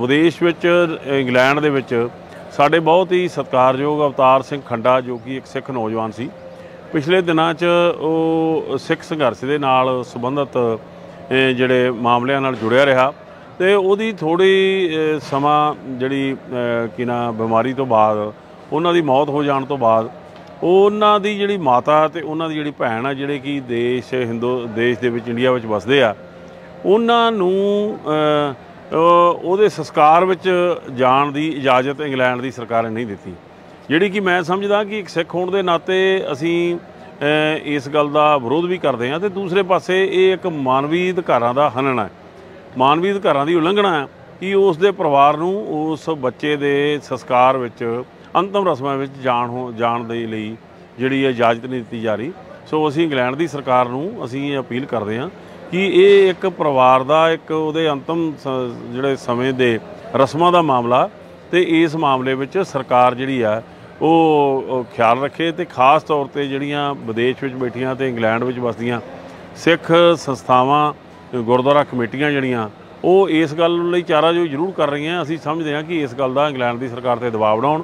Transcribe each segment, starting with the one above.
ਵਿਦੇਸ਼ ਵਿੱਚ ਇੰਗਲੈਂਡ ਦੇ ਵਿੱਚ ਸਾਡੇ ਬਹੁਤ ਹੀ ਸਤਿਕਾਰਯੋਗ ਅਵਤਾਰ ਸਿੰਘ ਖੰਡਾ ਜੋ ਕਿ ਇੱਕ ਸਿੱਖ ਨੌਜਵਾਨ ਸੀ। ਪਿਛਲੇ ਦਿਨਾਂ 'ਚ ਉਹ ਸਿੱਖ ਸੰਘਰਸ਼ ਦੇ ਨਾਲ ਸੰਬੰਧਿਤ ਜਿਹੜੇ ਮਾਮਲਿਆਂ ਨਾਲ ਜੁੜਿਆ ਰਿਹਾ ਤੇ ਉਹਦੀ ਥੋੜੀ ਸਮਾਂ ਜਿਹੜੀ ਅ, ਕੀ ਨਾ ਬਿਮਾਰੀ ਤੋਂ ਬਾਅਦ ਉਹਨਾਂ ਦੀ ਮੌਤ ਹੋ ਜਾਣ ਤੋਂ ਬਾਅਦ ਉਹਨਾਂ ਦੀ ਜਿਹੜੀ ਮਾਤਾ ਤੇ ਉਹਨਾਂ ਦੀ ਜਿਹੜੀ ਭੈਣ ਆ ਜਿਹੜੇ ਕਿ ਦੇਸ਼ ਹਿੰਦੂ ਦੇਸ਼ ਦੇ ਵਿੱਚ ਇੰਡੀਆ ਵਿੱਚ ਵਸਦੇ ਆ ਉਹਨਾਂ ਨੂੰ ਉਹਦੇ ਸੰਸਕਾਰ ਵਿੱਚ ਜਾਣ ਦੀ ਇਜਾਜ਼ਤ ਇੰਗਲੈਂਡ ਦੀ ਸਰਕਾਰ ਨੇ ਨਹੀਂ ਦਿੱਤੀ। ਜਿਹੜੀ ਕਿ ਮੈਂ ਸਮਝਦਾ ਕਿ ਇੱਕ ਸਿੱਖ ਹੋਣ ਦੇ ਨਾਤੇ ਅਸੀਂ ਇਸ ਗੱਲ ਦਾ ਵਿਰੋਧ ਵੀ ਕਰਦੇ ਹਾਂ ਤੇ ਦੂਸਰੇ ਪਾਸੇ ਇਹ ਇੱਕ ਮਾਨਵੀ ਅਧਿਕਾਰਾਂ ਦਾ ਹਨਨ ਹੈ। ਮਾਨਵੀ ਅਧਿਕਾਰਾਂ ਦੀ ਉਲੰਘਣਾ ਹੈ ਕਿ ਉਸ ਦੇ ਪਰਿਵਾਰ ਨੂੰ ਉਸ ਬੱਚੇ ਦੇ ਸੰਸਕਾਰ ਵਿੱਚ, ਅੰਤਮ ਰਸਮਾਂ ਵਿੱਚ ਜਾਣ ਹੋ, ਜਾਣ ਦੇ ਲਈ ਜਿਹੜੀ ਹੈ ਇਜਾਜ਼ਤ ਨਹੀਂ ਦਿੱਤੀ ਜਾ ਰਹੀ। ਸੋ ਅਸੀਂ ਇੰਗਲੈਂਡ ਦੀ ਸਰਕਾਰ ਨੂੰ ਅਸੀਂ ਇਹ ਅਪੀਲ ਕਰਦੇ ਹਾਂ ਕਿ ਇਹ ਇੱਕ ਪਰਿਵਾਰ ਦਾ ਇੱਕ ਉਹਦੇ ਅੰਤਮ ਜਿਹੜੇ ਸਮੇਂ ਦੇ ਰਸਮਾਂ ਦਾ ਮਾਮਲਾ ਤੇ ਇਸ ਮਾਮਲੇ ਵਿੱਚ ਸਰਕਾਰ ਜਿਹੜੀ ਆ, ਉਹ ਉਹ ਖਿਆਲ ਰੱਖੇ ਤੇ ਖਾਸ ਤੌਰ ਤੇ ਜਿਹੜੀਆਂ ਵਿਦੇਸ਼ ਵਿੱਚ ਬੈਠੀਆਂ ਤੇ ਇੰਗਲੈਂਡ ਵਿੱਚ ਵਸਦੀਆਂ ਸਿੱਖ ਸੰਸਥਾਵਾਂ, ਗੁਰਦੁਆਰਾ ਕਮੇਟੀਆਂ ਜਿਹੜੀਆਂ, ਉਹ ਇਸ ਗੱਲ ਲਈ ਚਾਰਾ ਜੋ ਜ਼ਰੂਰ ਕਰ ਰਹੀਆਂ। ਅਸੀਂ ਸਮਝਦੇ ਹਾਂ ਕਿ ਇਸ ਗੱਲ ਦਾ ਇੰਗਲੈਂਡ ਦੀ ਸਰਕਾਰ ਤੇ ਦਬਾਅ ਬਣਾਉਣ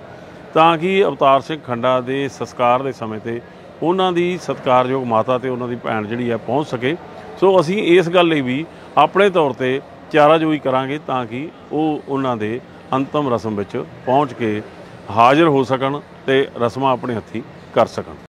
ਤਾਂ ਕਿ ਅਵਤਾਰ ਸਿੰਘ ਖੰਡਾ ਦੇ ਸੰਸਕਾਰ ਦੇ ਸਮੇਂ ਤੇ ਉਹਨਾਂ ਦੀ ਸਤਿਕਾਰਯੋਗ ਮਾਤਾ ਤੇ ਉਹਨਾਂ ਦੀ ਭੈਣ ਜਿਹੜੀ ਹੈ ਪਹੁੰਚ ਸਕੇ। ਸੋ ਅਸੀਂ ਇਸ ਗੱਲ ਲਈ ਵੀ ਆਪਣੇ ਤੌਰ ਤੇ ਚਾਰਾਜੋਈ ਕਰਾਂਗੇ ਤਾਂ ਕਿ ਉਹ ਉਹਨਾਂ ਦੇ ਅੰਤਮ ਰਸਮ ਵਿੱਚ ਪਹੁੰਚ ਕੇ ਹਾਜ਼ਰ ਹੋ ਸਕਣ ਤੇ ਰਸਮਾਂ ਆਪਣੇ ਹੱਥੀ ਕਰ ਸਕਣ।